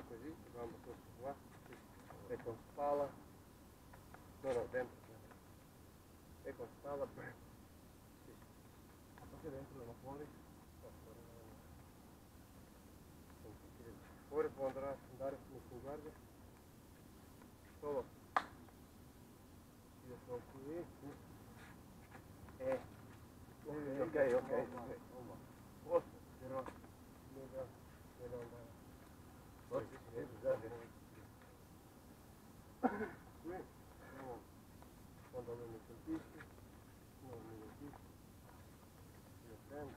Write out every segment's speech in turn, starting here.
uma coisinha, vamos continuar. É com fala. Não, não, dentro. É com fala. Tá aqui dentro, não pode? agora vou andar, andar no lugar. Estou. É. Ok, ok. Posso? Melhor. Melhor andar. Condomínio Santista, Condomínio Santista, Rio Grande.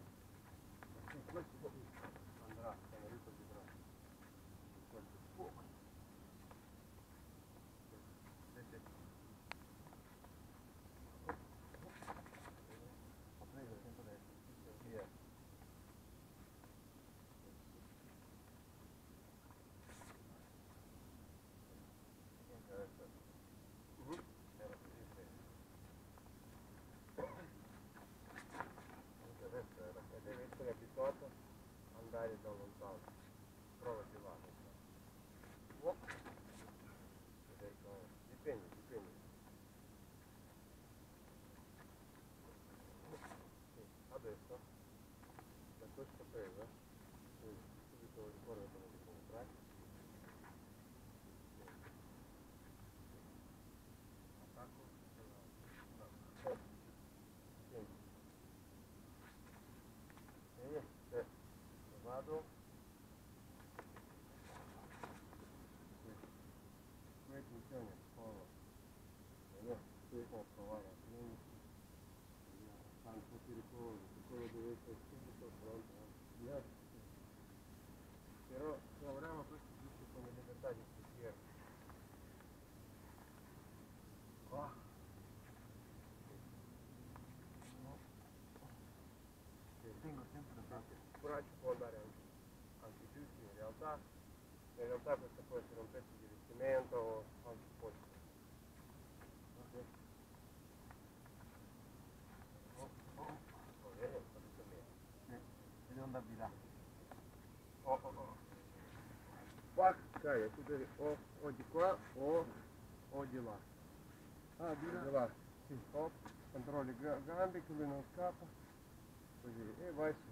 dare da lontano. Prova di là. Oh. Dipende, dipende. Adesso, da questa presa, subito ricordo 中，微信上也发了，没有，对方说话了，嗯，啊，上次去的时候，说的都是差不多的，一样。行了，我来了 curaj fondare anche tutti in realtà in realtà questo può essere un pezzo di vestimenta o anche posto Vediamo da di là. Oh, oh, oh. Qua, cai, tu o, o di qua o, o di là. Ah, di là? Di là. Sì. Hop, controlli gambe, che lui non scappa. Così, e vai su.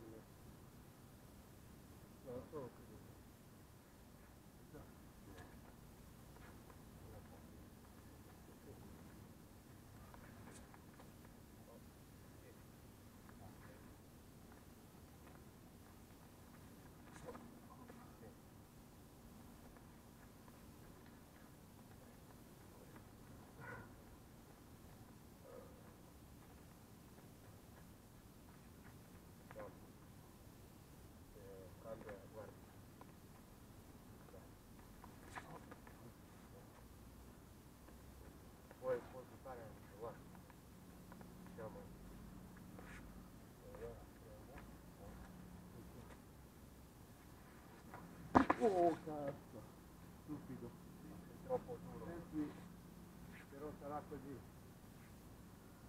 Oh cazzo, stupido. È troppo duro. Senti, però sarà così.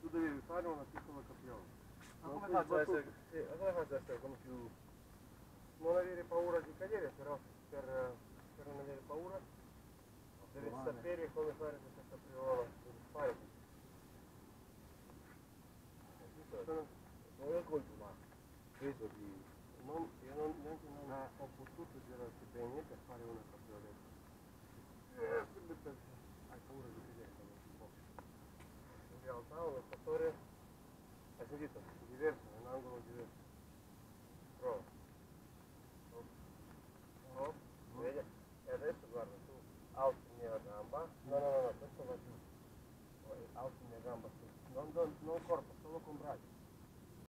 Tu devi fare una piccola capione! Ma come faccio, essere, sì, come faccio a essere come più... Non avere paura di cadere però, per, per non avere paura, devi Buone. sapere come fare questa capriola, devi fare. Non è colpa, ma credo di... Паула, которая... А сиди там, диверсия, на ангелу диверсия. Право. Оп. Оп. Видишь? Это это главное. Тут алтиния гамба. Но, ну, но, ну, но, ну, то, что возьму. Алтиния гамба. Но, но, но корпус, только убрать.